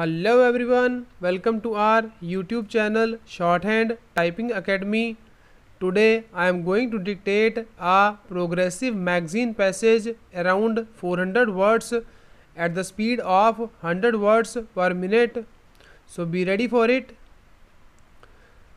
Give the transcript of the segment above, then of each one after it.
Hello everyone, welcome to our YouTube channel Shorthand Typing Academy. Today I am going to dictate a progressive magazine passage around 400 words at the speed of 100 words per minute. So be ready for it.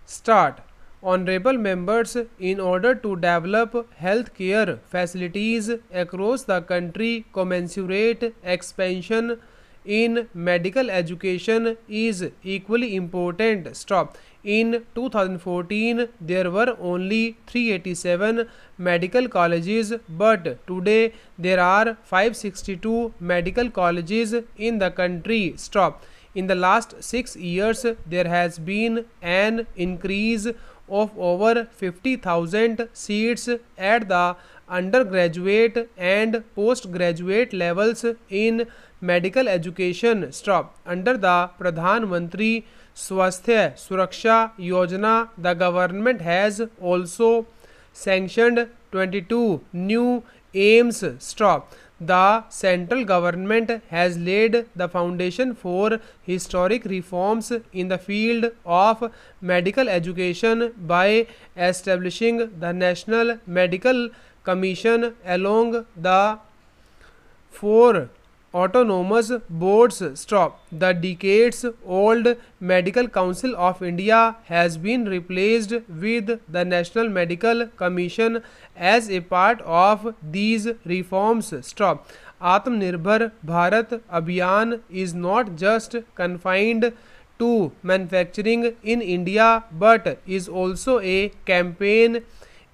Start. Honorable members, in order to develop healthcare facilities across the country, commensurate expansion in medical education is equally important. Stop. In 2014, there were only 387 medical colleges, but today there are 562 medical colleges in the country. Stop. In the last six years, there has been an increase of over 50,000 seats at the undergraduate and postgraduate levels in medical education. Stop. Under the pradhan mantri swasthya suraksha yojana the government has also sanctioned 22 new AIIMS. Stop. The central government has laid the foundation for historic reforms in the field of medical education by establishing the National Medical Commission along the four autonomous boards stop. The decades old Medical Council of India has been replaced with the National Medical Commission as a part of these reforms stop. Atmanirbhar Bharat Abhiyan is not just confined to manufacturing in India but is also a campaign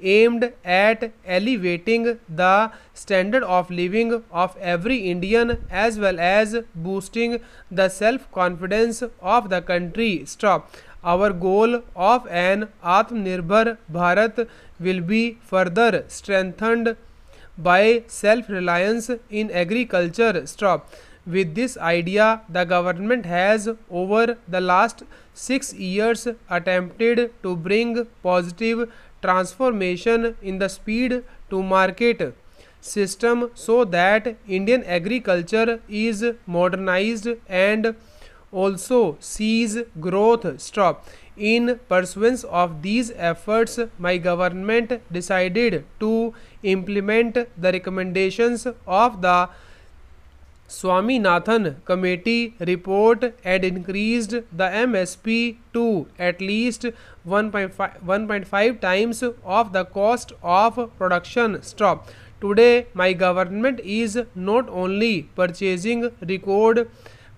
aimed at elevating the standard of living of every Indian as well as boosting the self-confidence of the country. Stop. Our goal of an Atmanirbhar Bharat will be further strengthened by self-reliance in agriculture. Stop. With this idea, the government has over the last six years attempted to bring positive transformation in the speed to market system so that Indian agriculture is modernized and also sees growth stop. In pursuance of these efforts, my government decided to implement the recommendations of the Swaminathan committee report had increased the MSP to at least 1.5 times of the cost of production. Stop. Today, my government is not only purchasing record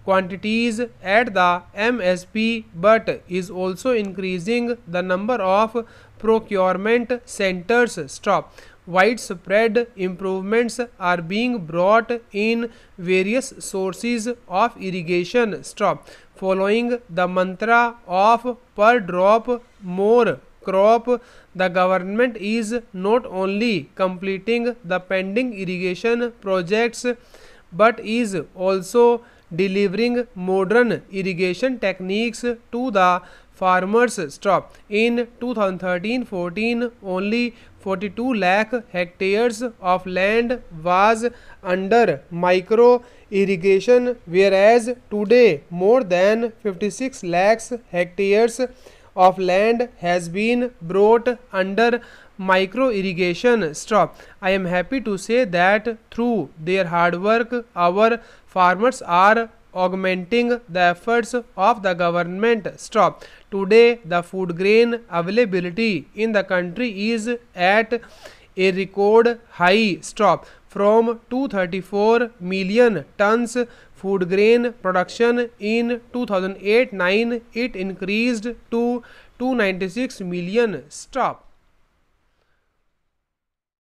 quantities at the MSP but is also increasing the number of procurement centers. Stop widespread improvements are being brought in various sources of irrigation. Stop. Following the mantra of per drop more crop the government is not only completing the pending irrigation projects but is also delivering modern irrigation techniques to the farmers. Stop. In 2013-14 only 42 lakh hectares of land was under micro irrigation whereas today more than 56 lakhs hectares of land has been brought under micro irrigation. Stop. I am happy to say that through their hard work our farmers are augmenting the efforts of the government. Stop. Today the food grain availability in the country is at a record high. Stop. From 234 million tons food grain production in 2008-9 it increased to 296 million. Stop